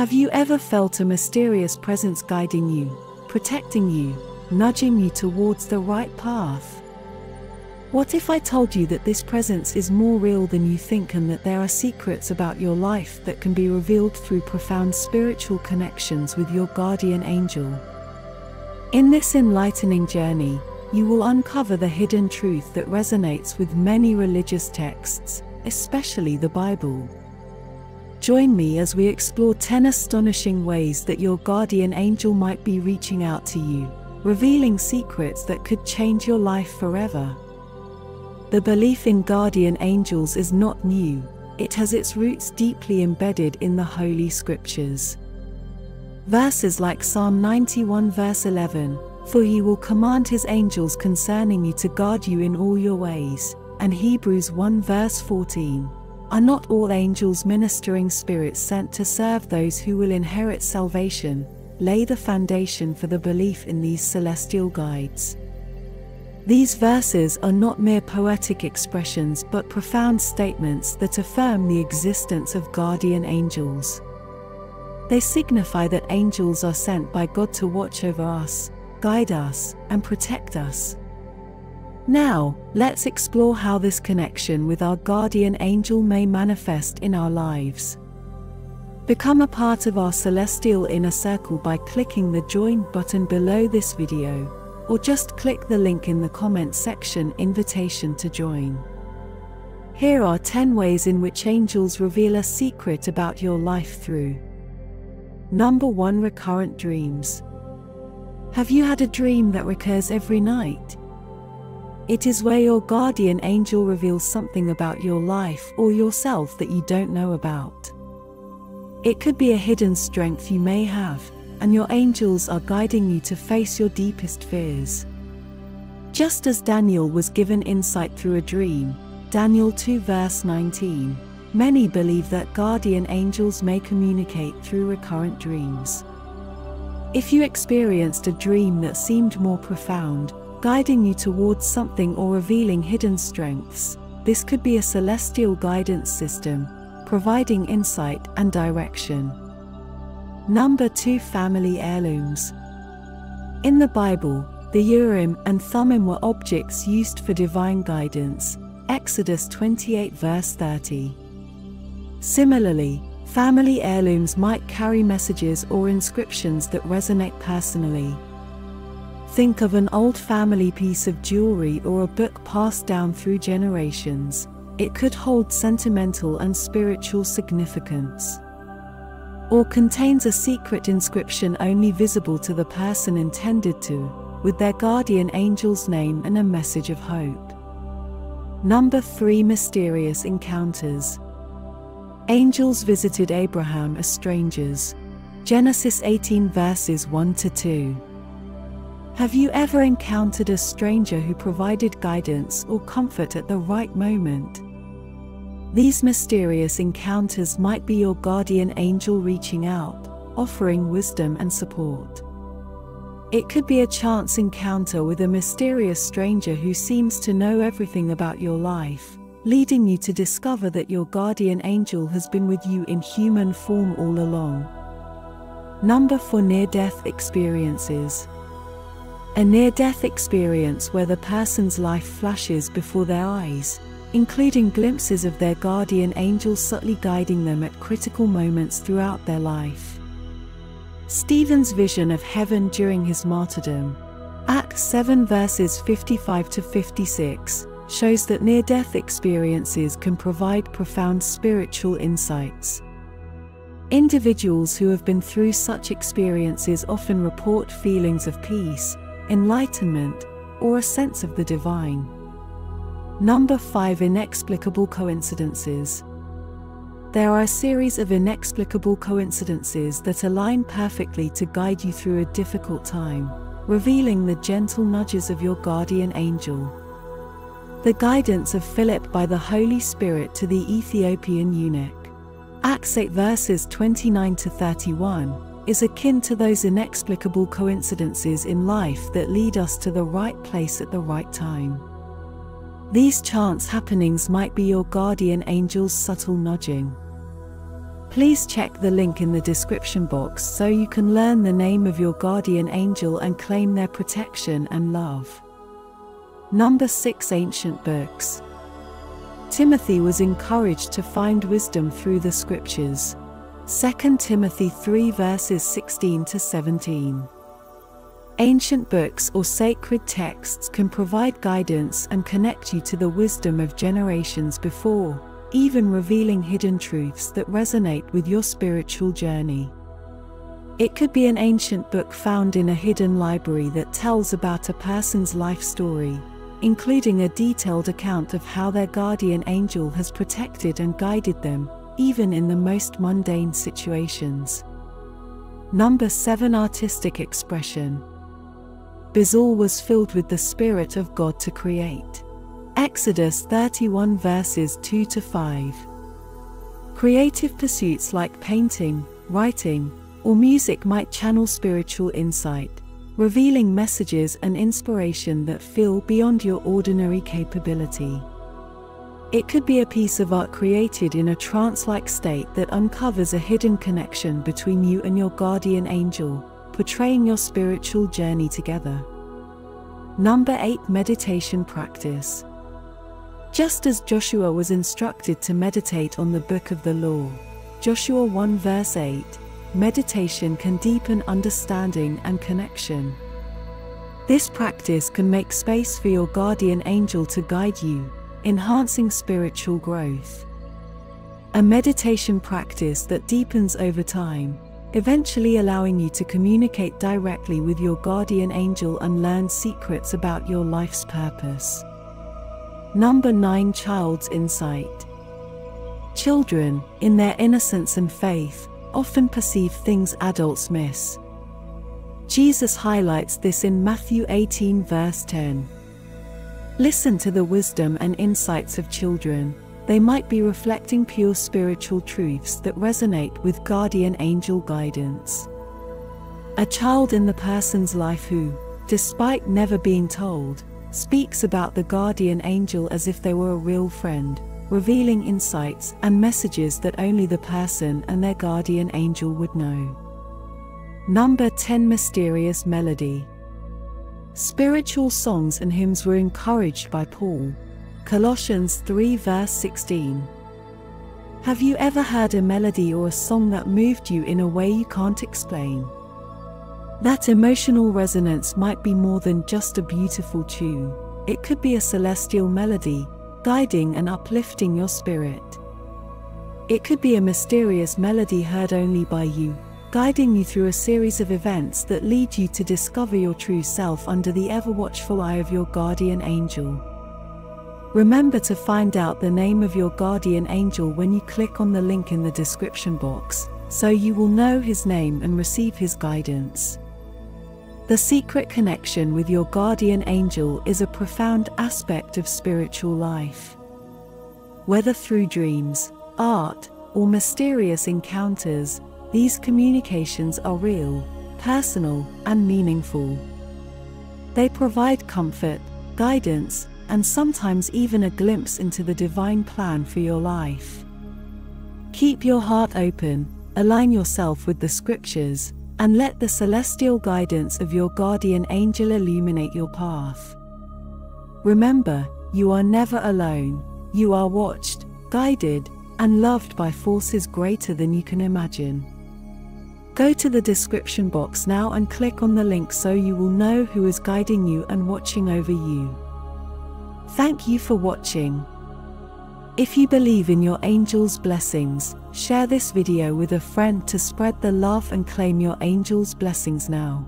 Have you ever felt a mysterious presence guiding you, protecting you, nudging you towards the right path? What if I told you that this presence is more real than you think and that there are secrets about your life that can be revealed through profound spiritual connections with your guardian angel? In this enlightening journey, you will uncover the hidden truth that resonates with many religious texts, especially the Bible. Join me as we explore 10 astonishing ways that your guardian angel might be reaching out to you, revealing secrets that could change your life forever. The belief in guardian angels is not new, it has its roots deeply embedded in the Holy Scriptures. Verses like Psalm 91 verse 11, For he will command his angels concerning you to guard you in all your ways, and Hebrews 1 verse 14. Are not all angels ministering spirits sent to serve those who will inherit salvation, lay the foundation for the belief in these celestial guides? These verses are not mere poetic expressions but profound statements that affirm the existence of guardian angels. They signify that angels are sent by God to watch over us, guide us, and protect us. Now, let's explore how this connection with our guardian angel may manifest in our lives. Become a part of our celestial inner circle by clicking the join button below this video or just click the link in the comment section invitation to join. Here are 10 ways in which angels reveal a secret about your life through. Number 1 Recurrent Dreams. Have you had a dream that recurs every night? It is where your guardian angel reveals something about your life or yourself that you don't know about. It could be a hidden strength you may have, and your angels are guiding you to face your deepest fears. Just as Daniel was given insight through a dream, Daniel 2 verse 19, many believe that guardian angels may communicate through recurrent dreams. If you experienced a dream that seemed more profound, guiding you towards something or revealing hidden strengths, this could be a celestial guidance system, providing insight and direction. Number 2 Family Heirlooms In the Bible, the Urim and Thummim were objects used for divine guidance, Exodus 28 verse 30. Similarly, family heirlooms might carry messages or inscriptions that resonate personally. Think of an old family piece of jewelry or a book passed down through generations. It could hold sentimental and spiritual significance or contains a secret inscription only visible to the person intended to, with their guardian angel's name and a message of hope. Number 3 Mysterious Encounters Angels visited Abraham as strangers. Genesis 18 verses 1 to 2. Have you ever encountered a stranger who provided guidance or comfort at the right moment? These mysterious encounters might be your guardian angel reaching out, offering wisdom and support. It could be a chance encounter with a mysterious stranger who seems to know everything about your life, leading you to discover that your guardian angel has been with you in human form all along. Number 4 Near Death Experiences A near death experience where the person's life flashes before their eyes, including glimpses of their guardian angel subtly guiding them at critical moments throughout their life. Stephen's vision of heaven during his martyrdom, Acts 7 verses 55 to 56, shows that near death experiences can provide profound spiritual insights. Individuals who have been through such experiences often report feelings of peace, enlightenment, or a sense of the divine. Number 5 Inexplicable Coincidences There are a series of inexplicable coincidences that align perfectly to guide you through a difficult time, revealing the gentle nudges of your guardian angel. The guidance of Philip by the Holy Spirit to the Ethiopian eunuch. Acts 8 verses 29 to 31 is akin to those inexplicable coincidences in life that lead us to the right place at the right time. These chance happenings might be your guardian angel's subtle nudging. Please check the link in the description box so you can learn the name of your guardian angel and claim their protection and love. Number 6 Ancient Books Timothy was encouraged to find wisdom through the scriptures. 2 Timothy 3 verses 16 to 17. Ancient books or sacred texts can provide guidance and connect you to the wisdom of generations before even revealing hidden truths that resonate with your spiritual journey. It could be an ancient book found in a hidden library that tells about a person's life story, including a detailed account of how their guardian angel has protected and guided them, even in the most mundane situations. Number 7 Artistic Expression Bezalel was filled with the Spirit of God to create. Exodus 31 verses 2 to 5. Creative pursuits like painting, writing, or music might channel spiritual insight, revealing messages and inspiration that feel beyond your ordinary capability. It could be a piece of art created in a trance like state that uncovers a hidden connection between you and your guardian angel, portraying your spiritual journey together. Number 8 Meditation Practice just as Joshua was instructed to meditate on the book of the law, Joshua 1 verse 8, meditation can deepen understanding and connection. This practice can make space for your guardian angel to guide you, enhancing spiritual growth. A meditation practice that deepens over time, eventually allowing you to communicate directly with your guardian angel and learn secrets about your life's purpose. Number 9 Child's Insight Children, in their innocence and faith, often perceive things adults miss. Jesus highlights this in Matthew 18 verse 10. Listen to the wisdom and insights of children, they might be reflecting pure spiritual truths that resonate with guardian angel guidance. A child in the person's life who, despite never being told, speaks about the guardian angel as if they were a real friend, revealing insights and messages that only the person and their guardian angel would know. Number 10 Mysterious Melody Spiritual songs and hymns were encouraged by Paul. Colossians 3 verse 16. Have you ever heard a melody or a song that moved you in a way you can't explain? That emotional resonance might be more than just a beautiful tune, it could be a celestial melody, guiding and uplifting your spirit. It could be a mysterious melody heard only by you, guiding you through a series of events that lead you to discover your true self under the ever watchful eye of your guardian angel. Remember to find out the name of your guardian angel when you click on the link in the description box, so you will know his name and receive his guidance. The secret connection with your guardian angel is a profound aspect of spiritual life. Whether through dreams, art, or mysterious encounters, these communications are real, personal, and meaningful. They provide comfort, guidance, and sometimes even a glimpse into the divine plan for your life. Keep your heart open, align yourself with the scriptures, and let the celestial guidance of your guardian angel illuminate your path. Remember, you are never alone, you are watched, guided, and loved by forces greater than you can imagine. Go to the description box now and click on the link so you will know who is guiding you and watching over you. Thank you for watching. If you believe in your angel's blessings, share this video with a friend to spread the love and claim your angel's blessings now.